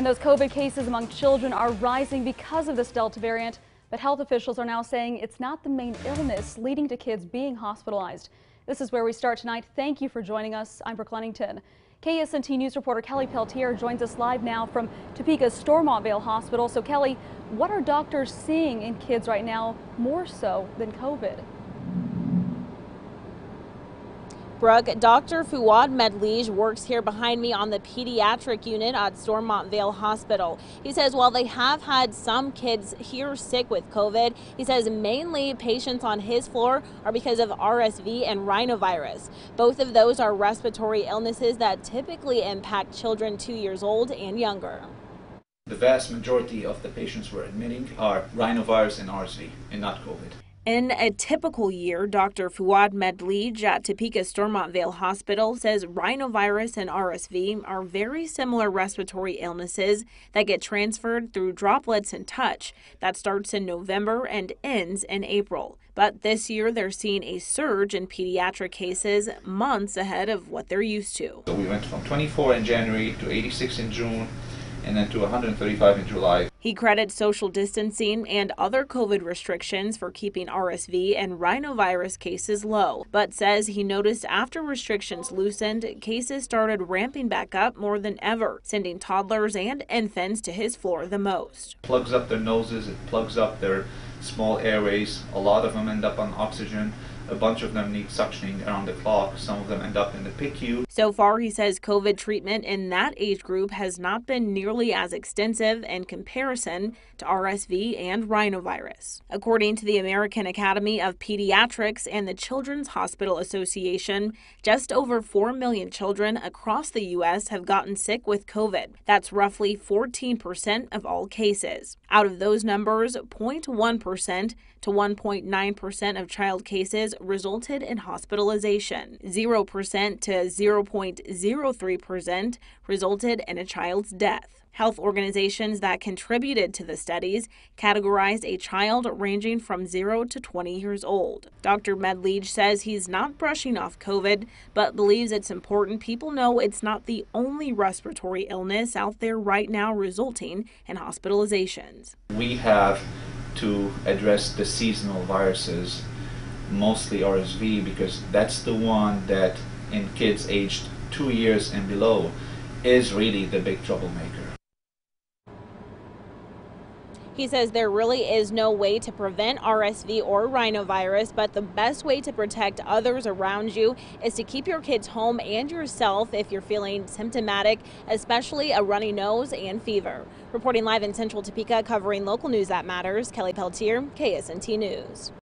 And those COVID cases among children are rising because of this Delta variant. But health officials are now saying it's not the main illness leading to kids being hospitalized. This is where we start tonight. Thank you for joining us. I'm Brooke Lunnington. KSNT News reporter Kelly Peltier joins us live now from Topeka's Stormont Vail Hospital. So Kelly, what are doctors seeing in kids right now more so than COVID? Dr. Fuad Medlige works here behind me on the pediatric unit at Stormont Vail Hospital. He says while they have had some kids here sick with COVID, he says mainly patients on his floor are because of RSV and rhinovirus. Both of those are respiratory illnesses that typically impact children two years old and younger. The vast majority of the patients we're admitting are rhinovirus and RSV and not COVID. In a typical year, Dr. Fuad Medlige at Topeka Stormont Vail Hospital says rhinovirus and RSV are very similar respiratory illnesses that get transferred through droplets and touch. That starts in November and ends in April. But this year, they're seeing a surge in pediatric cases months ahead of what they're used to. So we went from 24 in January to 86 in June and then to 135 in July. He credits social distancing and other COVID restrictions for keeping RSV and rhinovirus cases low, but says he noticed after restrictions loosened, cases started ramping back up more than ever, sending toddlers and infants to his floor the most. Plugs up their noses, it plugs up their small airways. A lot of them end up on oxygen. A bunch of them need suctioning around the clock. Some of them end up in the PICU. So far, he says COVID treatment in that age group has not been nearly as extensive in comparison to RSV and rhinovirus. According to the American Academy of Pediatrics and the Children's Hospital Association, just over 4 million children across the U.S. have gotten sick with COVID. That's roughly 14% of all cases. Out of those numbers, 0.1% to 1.9% of child cases resulted in hospitalization. 0% to 0.03% resulted in a child's death. Health organizations that contributed to the studies categorized a child ranging from 0 to 20 years old. Dr. Medlige says he's not brushing off COVID, but believes it's important people know it's not the only respiratory illness out there right now resulting in hospitalizations. We have to address the seasonal viruses, mostly RSV, because that's the one that in kids aged two years and below is really the big troublemaker. He says there really is no way to prevent RSV or rhinovirus, but the best way to protect others around you is to keep your kids home and yourself if you're feeling symptomatic, especially a runny nose and fever. Reporting live in Central Topeka, covering local news that matters, Kelly Peltier, KSNT News.